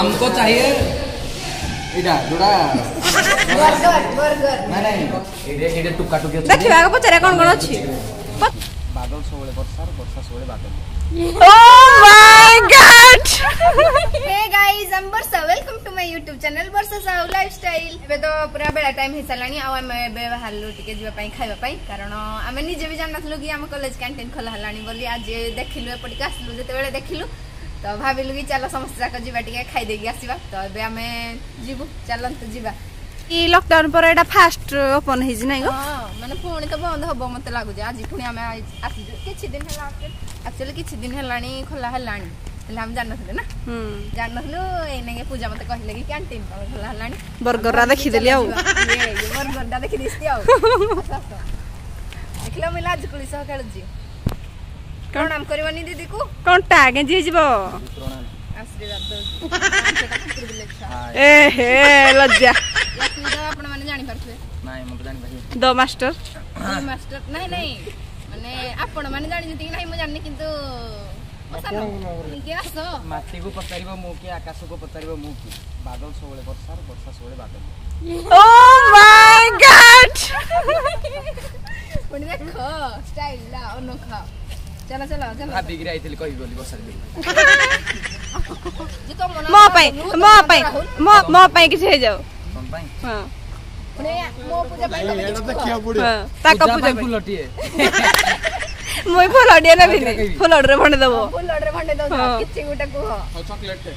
हमको चाहिए ଦେଖିବା ଆଗ ପଚାରିବା କ'ଣ କ'ଣ ଅଛି ବାଦଲ ସବୁବେଳେ ବର୍ଷା ବର୍ଷା ସବୁବେଳେ ବାଦଲ Oh my god! hey guys, I'm Bursa. Welcome ଏବେ ତ ପୁରା ବେଳା ଟାଇମ୍ ହେଇସାରିଲାଣି ଆଉ ଆମେ ଏବେ ବାହାରିଲୁ ଟିକେ ଯିବା ପାଇଁ ଖାଇବା ପାଇଁ କାରଣ ଆମେ ନିଜେ ବି ଜାଣିନଥିଲୁ କି ଆମ କଲେଜ କ୍ୟାଣ୍ଟିନ୍ ଖୋଲା ହେଲାଣି ବୋଲି ଆଜି ଦେଖିଲୁ ଏପଟିକି ଆସିଲୁ ଯେତେବେଳେ ଦେଖିଲୁ ତ ଭାବିଲୁ କି ଚାଲ ସମସ୍ତେ ଯାକ ଯିବା ଟିକେ ଖାଇଦେଇକି ଆସିବା ତ ଏବେ ଆମେ ଯିବୁ ଚାଲନ୍ତୁ ଯିବା ଏଇ ଲକଡାଉନ ପରେ ଏଇଟା ଫାଷ୍ଟ ଓପନ ହେଇଛି ନାଇଁ ମାନେ ପୁଣି ତ ବନ୍ଦ ହବ ମତେ ଲାଗୁଛି ଆଜି ପୁଣି ଆମେ ଆସିଛୁ କିଛି ଦିନ ହେଲା ଆକ୍ଚୁଆଲି କିଛି ଦିନ ହେଲାଣି ଖୋଲା ହେଲାଣି ହେଲେ ଆମେ ଜାଣିନଥିଲେ ନା ଜାଣିନଥିଲୁ ଏଇନାକେ ପୂଜା ମତେ କହିଲେ କି କ୍ୟାଣ୍ଟିନ ତମେ ଖୋଲା ହେଲାଣି ବର୍ଗରଟା ଦେଖିଦେଲି ଆଉ ବର୍ଗରଟା ଦେଖିଦେଇଛି ଆଉ ଦେଖିଲ ମୁଁ ଲାଜକୁଳି ସହ ଖେଳୁଛି প্রণাম করবনি দিদিকু কন্টা গেঞ্জি যাব আশীর্বাদ এ হে লজ্জা আপন মানে জানি পারছবে নাই মু জানি পারি দ মাস্টার মাস্টার নাই নাই মানে আপন মানে জানি যেতে নাই মু জানি কিন্তু ମାଟିକୁ ପଚାରିବ ମୁଁ କି ଆକାଶକୁ ପଚାରିବ ମୁଁ କି ବାଦଲ ସବୁବେଳେ ବର୍ଷା ବର୍ଷା ସବୁବେଳେ ବାଦଲ ଓ ମାଇ ଗଡ୍ ପୁଣି ଦେଖ ଷ୍ଟାଇଲ ଲା ଅନଖ ଚାଲ ଚାଲ ଚାଲ ଭାବିକି ଆଇଥିଲି କହିବି ବସାରେ ମୋ ପାଇଁ ମୋ ପାଇଁ ମୋ ପାଇଁ କିଛି ହେଇଯାଉ ହଁ ତାଙ୍କ ପୂଜା ଫୁଲଟିଏ ମୁଇଁ ଫୁଲଟିଏ ନେବିନି ଫୁଲଟିରେ ଭଣ୍ଡେଇ ଦବ ଫୁଲଟିରେ ଭଣ୍ଡେଇ ଦବ କିଛି ଗୋଟେ କୁହ ଚକୋଲେଟ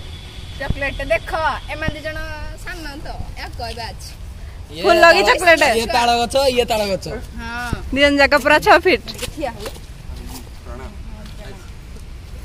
ଚକୋଲେଟ ଦେଖ ଏମାନେ ଦି ଜଣ ସାନ ତ ଏହା କହିବା ଅଛି ଫୁଲ କି ଚକୋଲେଟ ଇଏ ତାଳ ଗଛ ଇଏ ତାଳ ଗଛ ହଁ ଦି ଜଣ ଯାକ ପୁରା ଛଅ ଫିଟ ଠିଆ ହୁଏ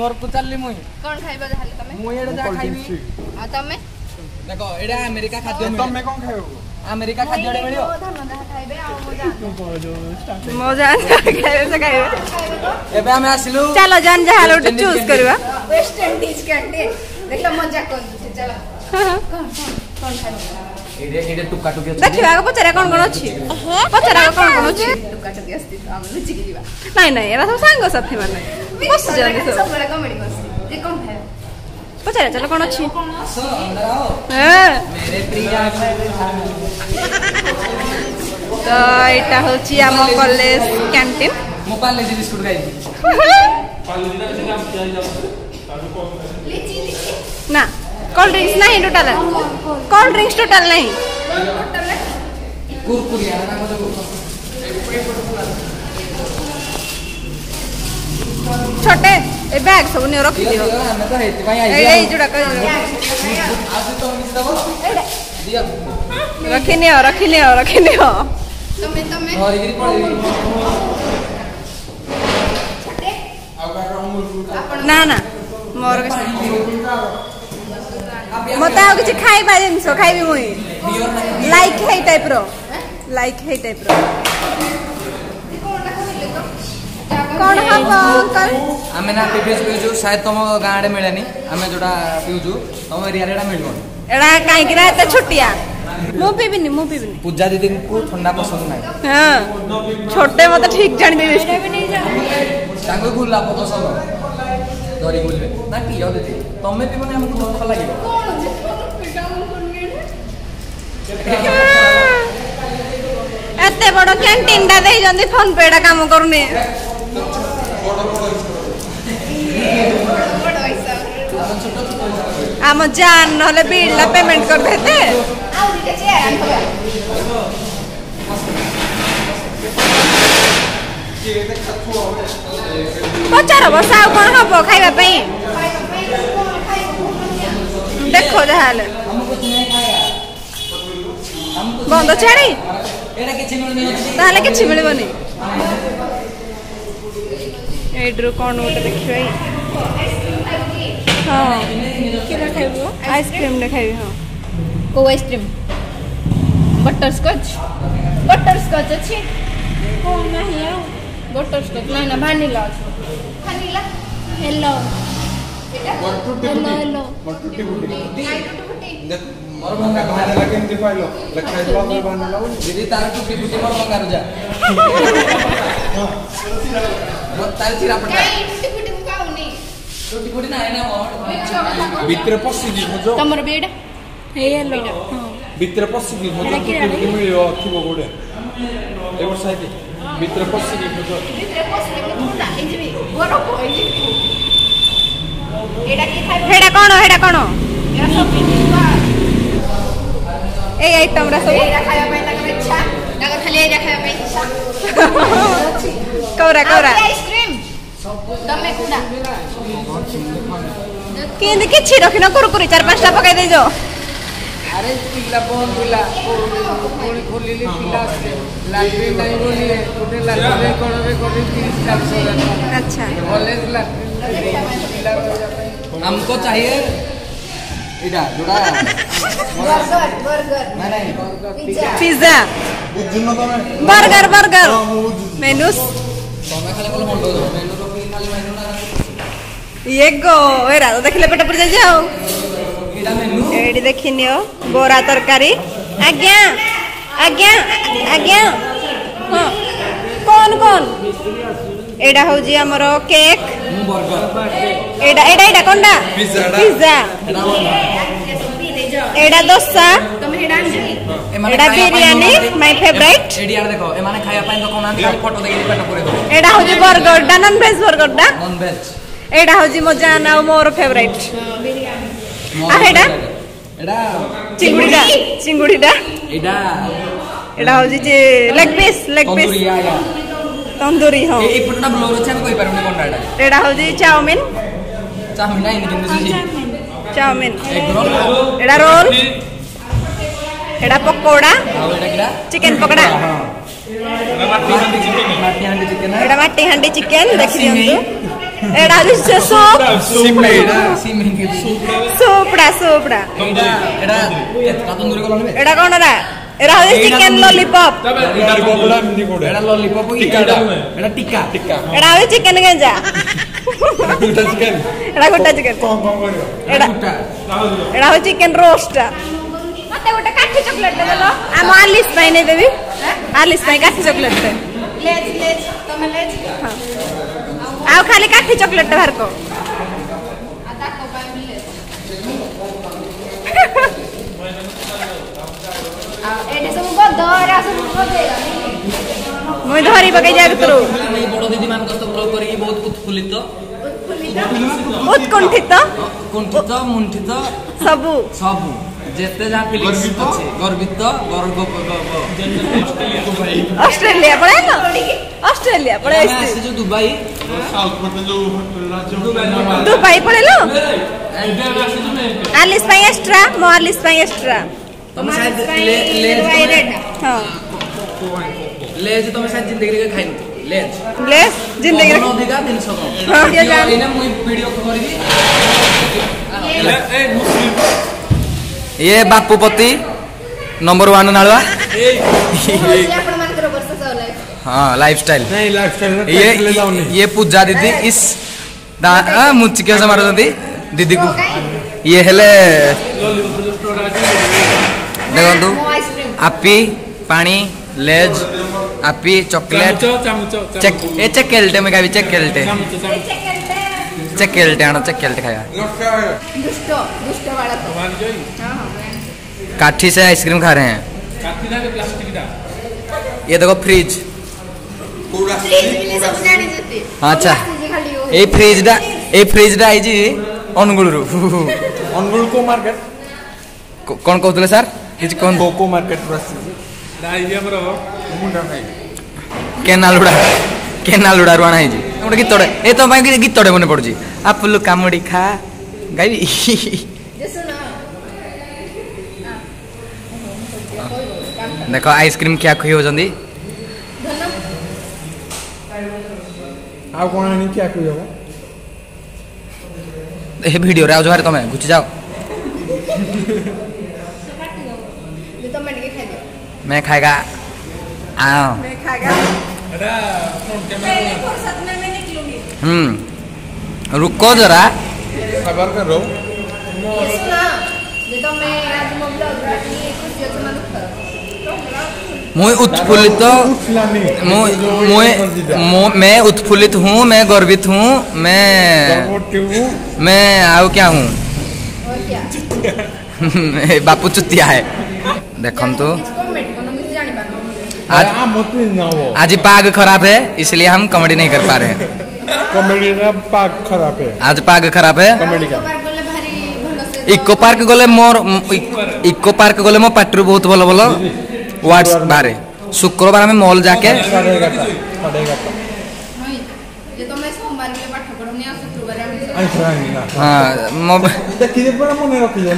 ঘরকু ଚାଲିଲି ମୁଇଁ କ'ଣ ଖାଇବ ତାହେଲେ ତମେ ମୁଁ ଏଇଟା ଯାହା ଖାଇବି ଆଉ ତମେ ଦେଖ ଏଇଟା ଆମେରିକା ଖାଦ୍ୟ ତମେ କ'ଣ ଖାଇବ ଆମେରିକା ଖାଦ୍ୟ ଏଇଟା ମିଳିବ ମୋ ଜାନ ଖାଇବେ ସେ ଖାଇବେ ଏବେ ଆମେ ଆସିଲୁ ଚାଲ ଜାନ ଯାହା ହେଲେ ଗୋଟେ ଚୁଜ୍ କରିବା ୱେଷ୍ଟ ଇଣ୍ଡିଜ କ୍ୟାଣ୍ଡି ଦେଖିଲ ମଜା କରୁଛି ଚାଲ କ'ଣ କ'ଣ କ'ଣ ଖାଇବ ଦେଖିବା ଆଗ ପଚାରିବା କ'ଣ କ'ଣ ଅଛି ପଚାର ଆଗ କ'ଣ କ'ଣ ଅଛି ନାଇଁ ନାଇଁ ଏରା ସବୁ ସାଙ୍ଗସାଥି ମାନେ ପଚାର ଚାଲ କ'ଣ ଅଛି ତ ଏଇଟା ହଉଛି ଆମ କଲେଜ କ୍ୟାଣ୍ଟିନ ନା कोल्ड ड्रिंक्स नहीं टोटल कोल्ड ड्रिंक्स टोटल नहीं छोटे ए बैग सब नहीं रख दियो ए जुड़ा कर रखिने हो रखिने हो रखिने हो तमे तमे और इगरी पड़ छोटे ना ना मोर के ମୋତେ ଆଉ କିଛି ଖାଇବା ଜିନିଷ ଖାଇବି ମୁଇଁ ଲାଇକ୍ ହେଇ ଟାଇପ୍ର ଲାଇକ୍ ହେଇ ଟାଇପ୍ର କ'ଣ ହବ ଆମେ ନା ପିଭିଏସ୍ ପିଉଛୁ ସାୟଦ ତମ ଗାଁ ଆଡ଼େ ମିଳେନି ଆମେ ଯୋଉଟା ପିଉଛୁ ତମ ଏରିଆରେ ଏଇଟା ମିଳିବନି ଏଇଟା କାହିଁକି ନା ଏତେ ଛୋଟିଆ ମୁଁ ପିବିନି ମୁଁ ପିବିନି ପୂଜା ଦିଦିଙ୍କୁ ଥଣ୍ଡା ପସନ୍ଦ ନାହିଁ ହଁ ଛୋଟେ ମତେ ଠିକ ଜାଣିଦେବି ତାଙ୍କୁ ଗୁଲାପ ପସନ୍ଦ ଧରି ବୁଲିବେ ନା ପିଅ ଦିଦି ତମେ ପିବନି ଆମକୁ ଭଲ ଲାଗିବ এতে বড় ক্যান্টিনটা দেইছন্তি ফোন পেটা কাম করুনি আম জান নহলে বিড়লা পেমেন্ট করে দেতে পচার বর্ষা আউ কোন হব খাইবা পাই দেখো আমাকে তুমি খাইয়া বন্ধ ছাড়ি তাহলে কিছু মিলবনি এইটু কোণ গোটে দেখবা হ্যাঁ আইসক্রিমটা খাইবি হ্যাঁ কেউ ice cream butterscotch butterscotch অছি কোণ না বটর স্কচ না না ভানিলা অছি vanilla hello hello hello hello ଭିତରେ ପଶିଯିବ ତମର ବି ଏଇଟା ଭିତରେ ପଶିଯିବ ମିଳିବ ଥିବ ଗୋଟେ ଏ ବର୍ଷ ଭିତରେ ପଶିକି ହେଟା କଣ ହେଟା କଣ Ey, ahí está un brazo. Ah, de qué chino? Que no corro por para de yo. এটা জোড়া বার্গার বার্গার না না পিজ্জা বুঝুন না বার্গার বার্গার মেনুস তোমরা খালি বলে মন্ডো মেনু তো খালি মেনু না ইয়ে গো এ রাত দেখলে পেট পড়ে যাও এটা মেনু এডি দেখি নিও বড়া তরকারি আজ্ঞা আজ্ঞা আজ্ঞা হ্যাঁ কোন কোন এটা হচ্ছে আমার কেক এটা এটা এটা কোনটা পিজ্জা এটা দোসা এটা বিরিয়ানি মাই মানে ফেভারিট এটা হচ্ছে বার্গারটা নন ভেজ বার্গারটা এটা হচ্ছে মো জান আর মোর ফেভারিট আর এটা চিংড়িটা চিংড়িটা এটা এটা হচ্ছে যে leg piece leg piece tandoori ହଁ ଏଇ ପଟଟା ବ୍ଲଗ୍ ଅଛି ଆମେ କହିପାରିବୁନି କୋନଟା ଏଇଟା ହେଉଛି ଚାଓମିନ୍ ଚାଓମିନ୍ ନା ଇଂଲିଶ ଇଂଲିଶ ଚାଓମିନ୍ ଏଇଟା ରୋଲ୍ ଏଇଟା ପକୋଡ଼ା ଚିକେନ୍ ପକୋଡ଼ା ଏଇଟା ମାଟି ହାଣ୍ଡି ଚିକେନ୍ ଦେଖିଦିଅନ୍ତୁ ଏଇଟା ହେଉଛି ସୁପ୍ ସୁପ୍ଟା ସୁପ୍ଟା ଏଇଟା କ'ଣ ଏଇଟା এরা হচ্ছে চিকেন ললিপপ এটা ললিপপ এটা টিকা টিকা এটা হচ্ছে চিকেন গেঞ্জা গোটা চিকেন এটা গোটা চিকেন কম কম করে এটা এটা হচ্ছে চিকেন রোস্ট মতে গোটা কাঠি চকলেট দেব লো আমি আলিস পাই নে দেবি হ্যাঁ? আলিস পাই কাঠি চকলেট দে লেজ লেজ তুমি লেজ হ্যাঁ। আও খালি কাঠি চকলেট বাহার কর ମୁଇଁ ଧରି ପକେଇ ଯାଏ ଭିତରୁ ବଡ଼ ଦିଦିମାନଙ୍କ ସହିତ ବ୍ଲଗ୍ କରିକି ବହୁତ ଉତ୍ଫୁଲ୍ଲିତ ଉତ୍କଣ୍ଠିତ କୁଣ୍ଠିତ ମୁଣ୍ଠିତ ସବୁ ସବୁ ଯେତେ ଯାହା ଫିଲିଂସ୍ ଅଛି ଗର୍ବିତ ଗର୍ବ ଅଷ୍ଟ୍ରେଲିଆ ପଳେଇ ଅଷ୍ଟ୍ରେଲିଆ ପଳେଇ ଆସିଛୁ ଦୁବାଇ ଦୁବାଇ ପଳେଇଲୁ ଆଲିସ୍ ପାଇଁ ଏକ୍ସଟ୍ରା ମୋ ଆଲିସ୍ ପାଇଁ ଏକ୍ସଟ୍ରା ହଁ ଲେଜ୍ ତମେ ସାର୍ ଜିନ୍ଦଗିରେ ଖାଇନ ଲେଜ୍ ଲେଜ୍ ଜିନ୍ଦଗିରେ ଅଧିକା ଜିନିଷ କଣ ଏଇନା ମୁଁ ଭିଡିଓ କରିବି ये बापूपति नंबर वन नालवा हाँ लाइफ स्टाइल ये ये पूजा दीदी इस मुचिकेस मारती दीदी को ये हेले देखु आपी पानी लेज आपी चॉकलेट चेक ए चेक केलटे मैं खाबी चेक केलटे चेक केलटे आनो चेक खाया दुष्टो दुष्टो वाला तो हां काठी से आइसक्रीम खा रहे हैं काठी ना प्लास्टिक का ये देखो फ्रिज अच्छा ये फ्रिज दा ये फ्रिज दा आई जी ଅନୁଗୁଳରୁ ଅନୁଗୁଳ କୋଉ ମାର୍କେଟ कौन କହୁଥିଲେ सर କିଛି कौन କୋଉ मार्केट ଆସିଛି ଆମର ମୁଣ୍ଡା ଭାଇ କେନାଲ ଉଡ଼ା କେନାଲ ଉଡ଼ାରୁ ଅଣା ହେଇଛି ଗୋଟେ ଗୀତଟେ ଏ ତମ ପାଇଁ ଗୀତଟେ ମନେ ପଡ଼ୁଛି ଆପୁଲୁ କାମୁଡ଼ି ଖା ଗାଇବି ଦେଖ ଆଇସ୍କ୍ରିମ୍ ଖିଆ ଖୁଇ ହେଉଛନ୍ତି ଆଉ କ'ଣ ଆଣି ଖିଆ ଖୁଇ ହେବ ଏ ଭିଡ଼ିଓରେ ଆଉ ଜୁହାର ତମେ ଘୁଚି ଯାଅ मैं खाएगा आओ मैं खाएगा हम्म रुको जरा खबर करो मुई उत्फुल्लित मैं उत्फुल्लित हूँ मैं गर्वित हूँ मैं मैं आओ क्या हूँ बापू चुतिया है देखो तो आज आज पाग खराब है इसलिए हम कॉमेडी नहीं कर पा रहे हैं कॉमेडी का पाग खराब है आज पाग खराब है कॉमेडी का इको पार्क गले मोर इको पार्क गले मो पार्टी बहुत भल भल वार्डस बारे शुक्रवार में मॉल जाके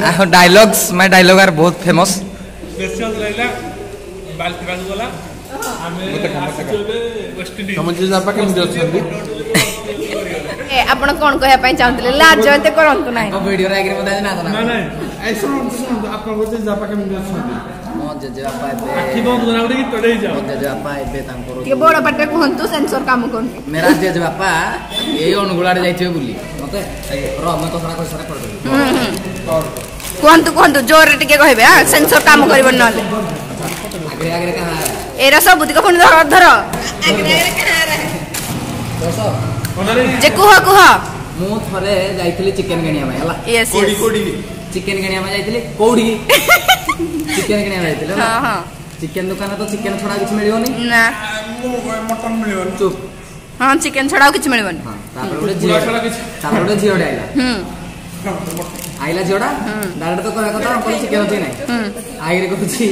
हाँ डायलग्स मैं डायलॉग आर बहुत फेमस ବାଲିଥିବାକୁ ଗଲା ଆପଣ କଣ କହିବା ପାଇଁ ଚାହୁଁଥିଲେ ଲାଜ ଏତେ କରନ୍ତୁ ନାହିଁ ଟିକେ ବଡ ପାଟିରେ କୁହନ୍ତୁ ସେନ୍ସର କାମ କରନ୍ତୁ ମେରା ଜେଜେବାପା ଏଇ ଅନୁଗୁଳାରେ ଯାଇଥିବେ ବୁଲି ମତେ ର ମୁଁ କଥା କହିସାରା କରିଦେବି କୁହନ୍ତୁ କୁହନ୍ତୁ ଜୋରରେ ଟିକେ କହିବେ ସେନ୍ସର କାମ କରିବ ନହେଲେ এরা সব বুদ্ধিক পুনি ধর ধর যে কুহ কুহ ମୁଁ ଥରେ ଯାଇଥିଲି ଚିକେନ କିଣିବା ପାଇଁ ହେଲା ଚିକେନ କିଣିବା ପାଇଁ ଯାଇଥିଲି କୋଉଠି ଚିକେନ କିଣିବା ଯାଇଥିଲି ଚିକେନ ଦୋକାନ ତ ଚିକେନ ଛଡା କିଛି ମିଳିବନି ଚୁପ୍ ହଁ ଚିକେନ ଛଡା ଆଉ କିଛି ମିଳିବନି ତାପରେ ଗୋଟେ ଝିଅ ତାପରେ ଗୋଟେ ଝିଅଟେ ଆଇଲା ଆଇଲା ଝିଅଟା ଡାଇରେକ୍ଟ ତ କହିବା କଥା ଚିକେନ ଅଛି ନାହିଁ ଆଇରେ କହୁଛି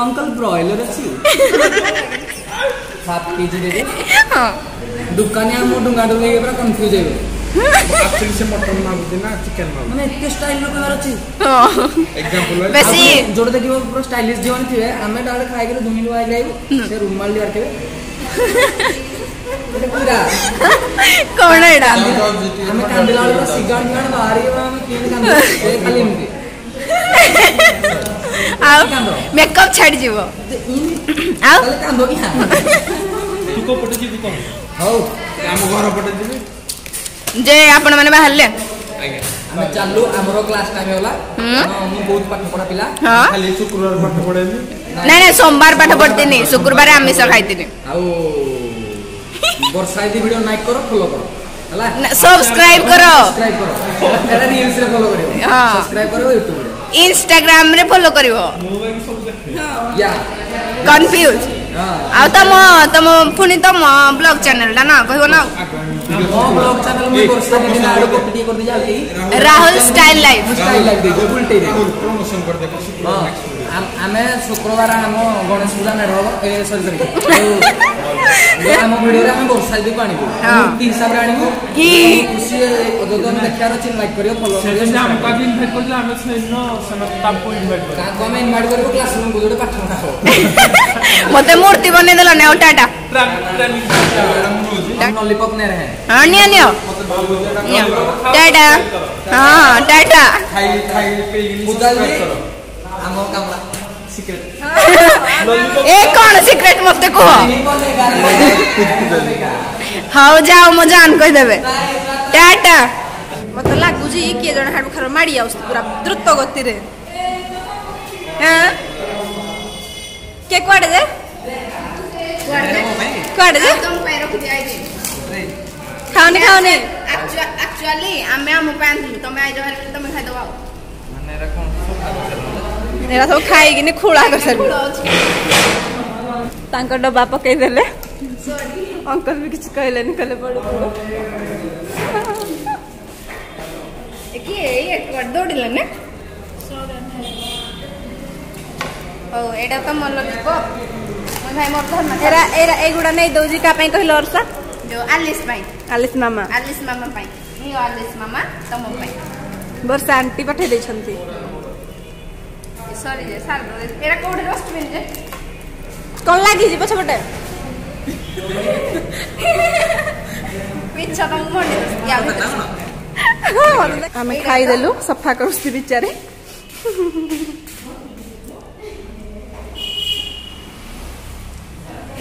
अंकल ब्रॉयलर अच्छी सात के जी दे दुकाने आम डुंगा डुंगा ये पूरा कंफ्यूज है एक्चुअली से मटन मांगते ना चिकन मांगते माने इतने स्टाइल लोग कर अच्छी एग्जांपल है वैसे जोड़े देखिबो पूरा स्टाइलिश जीवन थिवे हमें डाले खाइ के धुमिल वाई जाइबो से रुमाल ले रखबे पूरा कौन है डाल हमें कांदिला वाला सिगार गान बाहर ही हमें तीन कांदिला खाली ଆଉ ମେକଅପ୍ ଛାଡ଼ିଯିବ ଆଉ ଯେ ଆପଣମାନେ ବାହାରିଲେ ଆମର ନାଇଁ ନାଇଁ ସୋମବାର ପାଠ ପଢିଥିଲି ଶୁକ୍ରବାର ଆମିଷ ଖାଇଥିନି ଆଉ କର ହେଲା ସବସ୍କ୍ରାଇବ କର କର ହଁ ଇନଷ୍ଟାଗ୍ରାମ ରେ ଫଲୋ କରିବ କନଫ୍ୟୁଜ ଆଉ ତମ ତମ ପୁଣି ତମ ବ୍ଲଗ ଚ୍ୟାନେଲ ଟା ନା କହିବ ନା ରାହୁଲ ଷ୍ଟାଇଲ ଲାଇଫ ଆମେ ଶୁକ୍ରବାର ଆମ ଗଣେଶ ପୂଜା ମେଢ଼ ହବ ଏ ସରି ସରି ଆମ ଭିଡ଼ିଓରେ ଆମେ ବର୍ଷା ଦିକୁ ଆଣିବୁ ମୂର୍ତ୍ତି ହିସାବରେ ଆଣିବୁ କି ଖୁସି ଯଦି ଆମେ ଦେଖିବାର ଅଛି ଇନଭାଇଟ୍ କରିବ ଫଲୋ କରିବ ଆମକୁ ଆଜି ଇନଭାଇଟ୍ କରିଦେଲେ ଆମେ ସେଦିନ ସେମାନେ ତାଙ୍କୁ ଇନଭାଇଟ୍ କରିବୁ ତାଙ୍କୁ ଆମେ ଇନଭାଇଟ୍ କରିବୁ କ୍ଲାସ୍ ରୁମ୍କୁ ଯୋଉଠି ପାଠ ପଢ଼ା ହବ ମୋତେ ମୂର୍ତ୍ତି ବନେଇ ଦେଲ ନେଓ ଟାଟା लॉलीपॉप नहीं रहे हाँ नहीं नहीं टाटा हाँ टाटा खाई खाई पे उधर ଆମ କାମରା ସିକ୍ରେଟ ଏ କଣ ସିକ୍ରେଟ ମତେ କୁହ ହଉ ଯାଅ ମୋ ଜାନ କହିଦେବେ ଟାଟା ମତେ ଲାଗୁଛି କିଏ ଜଣେ ହାଡ଼ୁ ଖାର ମାଡ଼ି ଆସୁଛି ପୁରା ଦ୍ରୁତ ଗତିରେ କିଏ କୁଆଡ଼େ ଯେ କୁଆଡ଼େ ଯେ ଖାଉନି ଖାଉନି ଆକ୍ଚୁଆଲି ଆମେ ଆମ ପାଇଁ ଆଣିଥିଲୁ ତମେ ଆଇଜ ହେଲେ ତମେ ଖାଇଦବ ଆଉ ଏରା ସବୁ ଖାଇକିନି ଖୋଳା କରିସାରିଲୁ ତାଙ୍କ ଡବା ପକେଇଦେଲେ ଅଙ୍କଲ ବି କିଛି କହିଲେନି କହିଲେ ବଡ଼ ବଡ଼ କିଏ ଇଏ କରିଦୌଡ଼ିଲେ ନା ହଉ ଏଇଟା ତ ମଲ ଲୋକ ଭାଇ ମୋର ଧର୍ମ ଏରା ଏରା ଏଇଗୁଡ଼ା ନେଇ ଦେଉଛି କାହା ପାଇଁ କହିଲ ଅର୍ଷା ଯୋଉ ଆଲିସ୍ ପାଇଁ ଆଲିସ୍ ମାମା ଆଲିସ୍ ମାମା ପାଇଁ ଇଏ ଆଲିସ୍ ମାମା ତମ ପାଇଁ ବର୍ଷା ଆଣ୍ଟି ପଠେଇ ଦେଇଛନ୍ତି ସରି ଯେ ସାର୍ ଏଇଟା କୋଉଠି ଡଷ୍ଟବିନ୍ ଯେ କ'ଣ ଲାଗିଛି ପଛପଟେ ମିଛ ତମ ମନେ ଆମେ ଖାଇଦେଲୁ ସଫା କରୁଛି ବିଚାରେ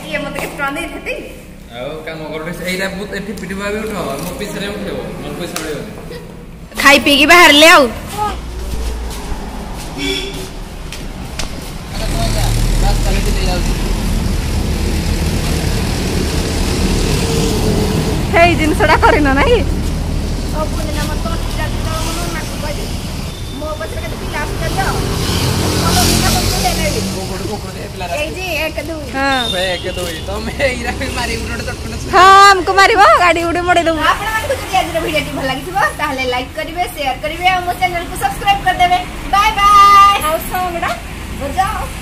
ଇଏ ମତେ କେତେ ଟଙ୍କା ଦେଇଥିଲି ଆଉ କାମ କରୁଛି ଏଇଟା ଏଠି ପିଟିବା ବି ଉଠ ମୋ ପିସାରେ ଉଠେଇବ ମୋର ପଇସା ମିଳିବ ଖାଇ ପିଇକି ବାହାରିଲେ ଆଉ সেই জিনিসটা করে না নাই ଆମକୁ ମାରିବ ଗାଡି ଗୁଡି ମଡେଇ ଦବୁ ଆପଣମାନଙ୍କୁ ଯଦି ଆଜିର ଭିଡିଓଟି ଭଲ ଲାଗିଥିବ ତାହେଲେ ଲାଇକ୍ କରିବେ ସେୟାର କରିବେ ଆଉ ମୋ ଚ୍ୟାନେଲକୁ ସବସ୍କ୍ରାଇବ କରିଦେବେ ବାଏ ବାଏ ଆଉ ସଙ୍ଗଡ଼ା ବୁଝ